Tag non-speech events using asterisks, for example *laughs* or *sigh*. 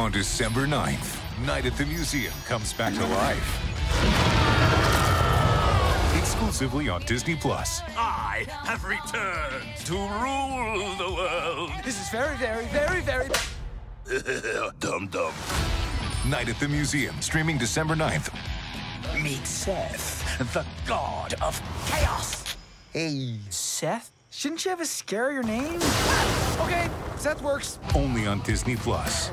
On December 9th, Night at the Museum comes back to life. Exclusively on Disney Plus. I have returned to rule the world. This is very, very, very, very. *laughs* Dumb, dum. Night at the Museum, streaming December 9th. Meet Seth, the god of chaos. Hey, Seth? Shouldn't you have a scarier name? *laughs* okay, Seth works. Only on Disney Plus.